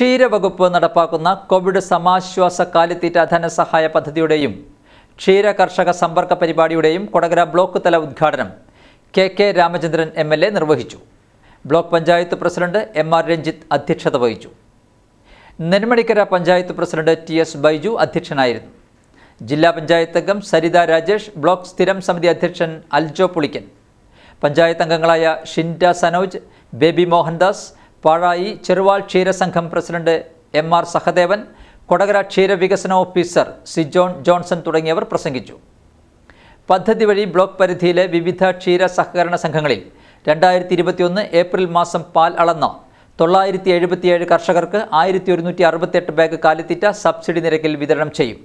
ക്ഷീരവകുപ്പ് നടപ്പാക്കുന്ന കോവിഡ് സമാശ്വാസ കാലിത്തീറ്റ ധനസഹായ പദ്ധതിയുടെയും ക്ഷീര കർഷക സമ്പർക്ക പരിപാടിയുടെയും കൊടകര ബ്ലോക്ക് തല ഉദ്ഘാടനം K K Ramachandran M L A നിർവഹിച്ചു. Block panchayat president M R Ranjith അധ്യക്ഷത വഹിച്ചു. Nenmanikkara panchayat president T S Baiju അധ്യക്ഷനായിരുന്നു. ജില്ലാ പഞ്ചായത്ത് അംഗം സരിത രാജേഷ് ബ്ലോക്ക് സ്ഥിരം സമിതി അധ്യക്ഷൻ അൽജോ പുളിക്കൻ. പഞ്ചായത്ത് അംഗങ്ങളായ Shinda Sanoj baby Mohandas Pazhayi Cheruval ക്ഷീരസംഘം president M R Sahadevan Kodakara ക്ഷീരവികസന ഓഫീസർ സിജോൺ ജോൺസൺ തുടങ്ങിയവർ പ്രസംഗിച്ചു. പദ്ധതി വഴി ബ്ലോക്ക് പരിധിയിലെ വിവിധ ക്ഷീര സഹകരണ സംഘങ്ങളിൽ രണ്ടായിരത്തി ഇരുപത്തിയൊന്ന് ഏപ്രിൽ മാസം പാൽ അളന്ന തൊള്ളായിരത്തി എഴുപത്തിയേഴ് കർഷകർക്ക് ആയിരത്തി ഒരുന്നൂറ്റി അറുപത്തെട്ട് ബാഗ് കാലിത്തീറ്റ സബ്സിഡി നിരക്കിൽ വിതരണം ചെയ്യും.